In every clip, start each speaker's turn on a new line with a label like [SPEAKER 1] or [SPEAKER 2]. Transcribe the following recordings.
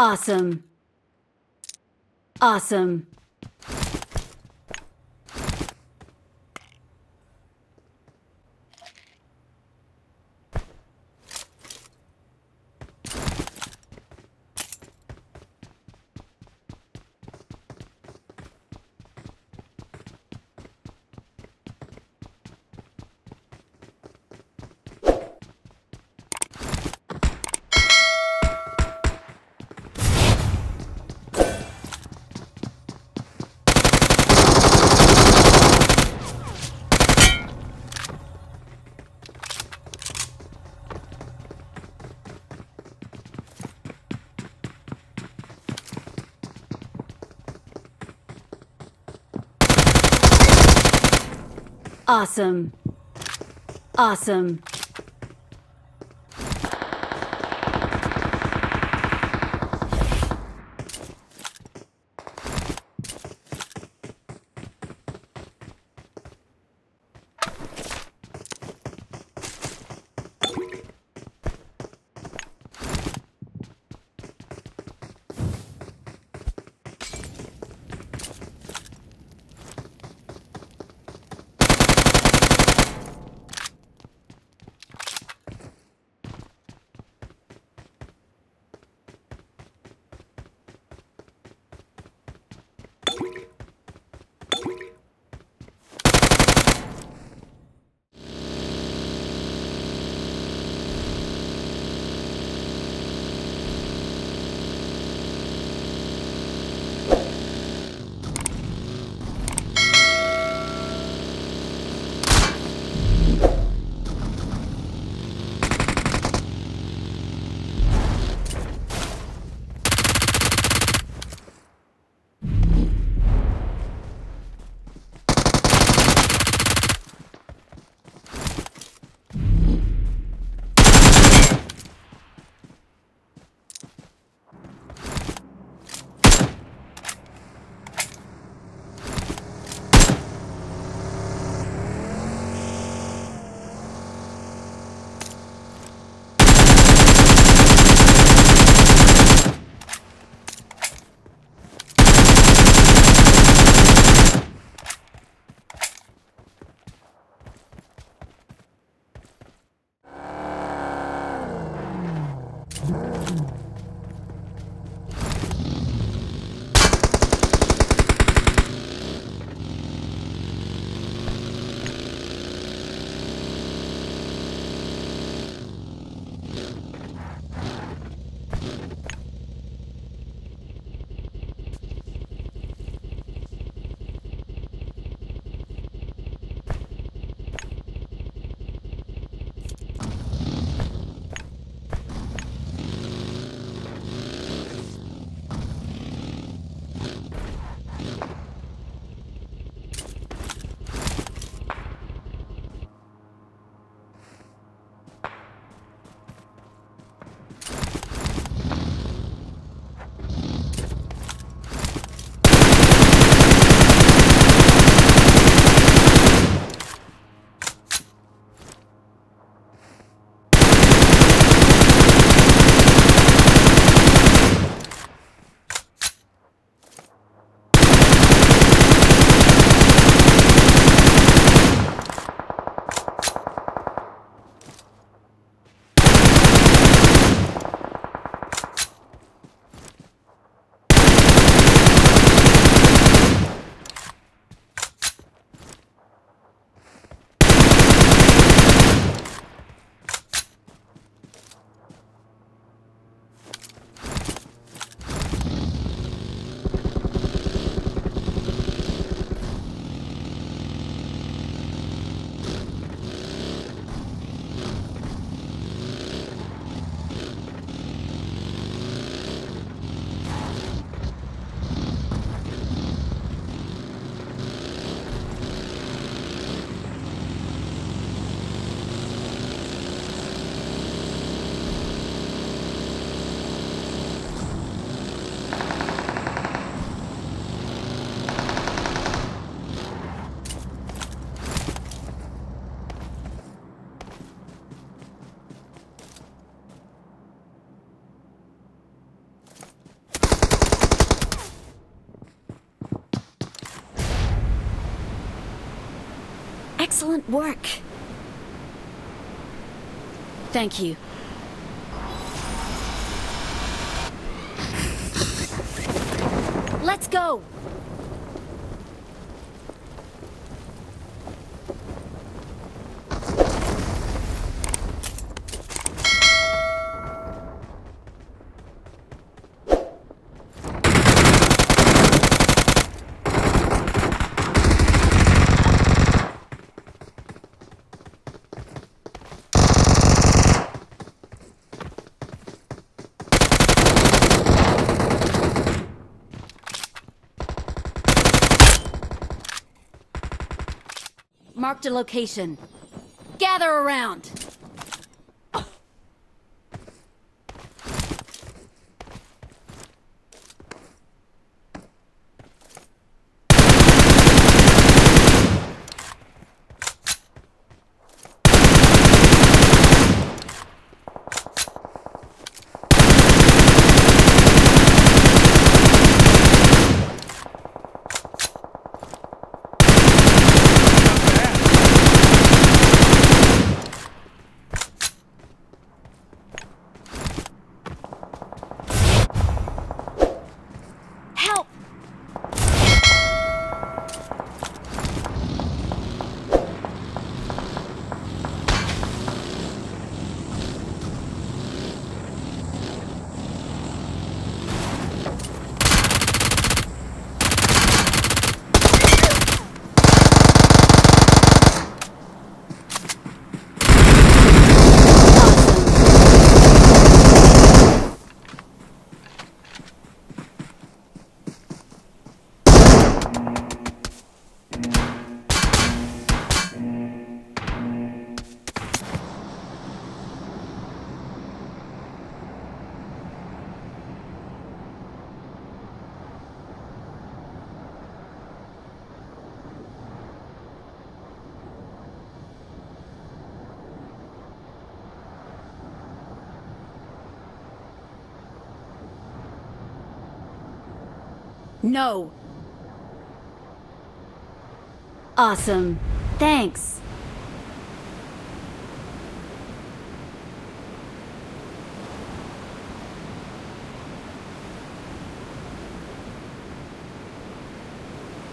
[SPEAKER 1] Awesome. Awesome. Awesome. Awesome. Excellent work.
[SPEAKER 2] Thank you. Let's go! Marked a location. Gather around! No! Awesome. Thanks.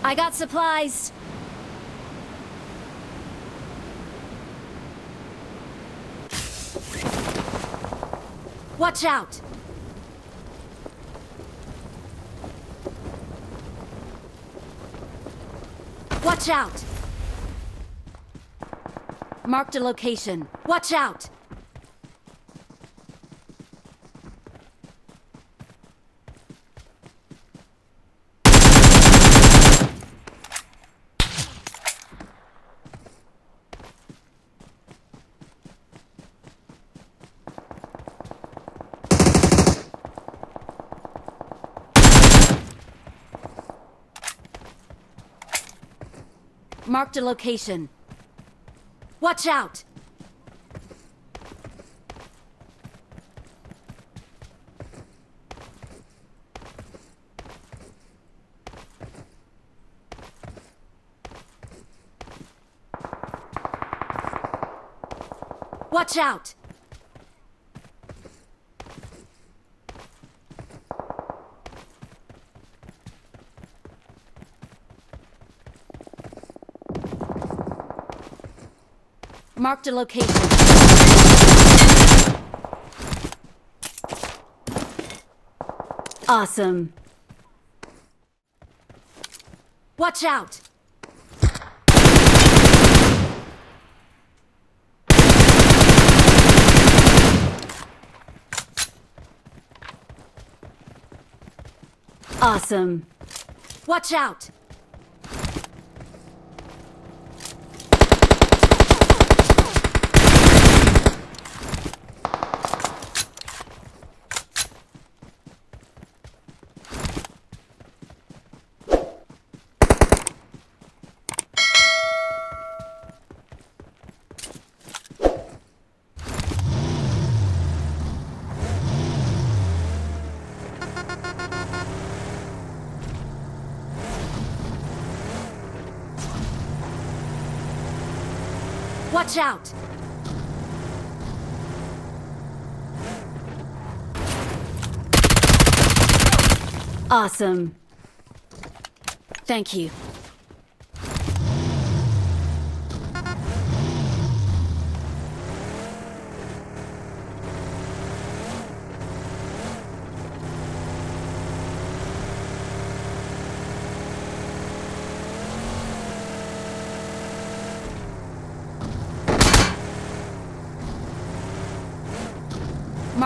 [SPEAKER 2] I got supplies. Watch out! Watch out! Marked a location. Watch out! Marked a location. Watch out! Watch out! Marked a location. Awesome. Watch out! Awesome. Watch out! Watch out! Awesome. Thank you.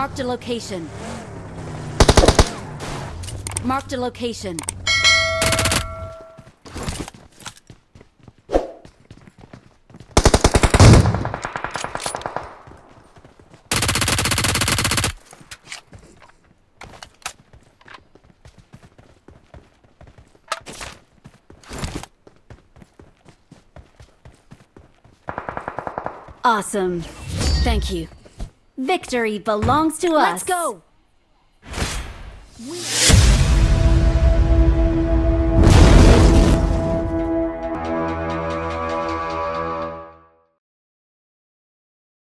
[SPEAKER 2] Marked a location. Marked a location. Awesome. Thank you. Victory belongs to us.
[SPEAKER 1] Let's go.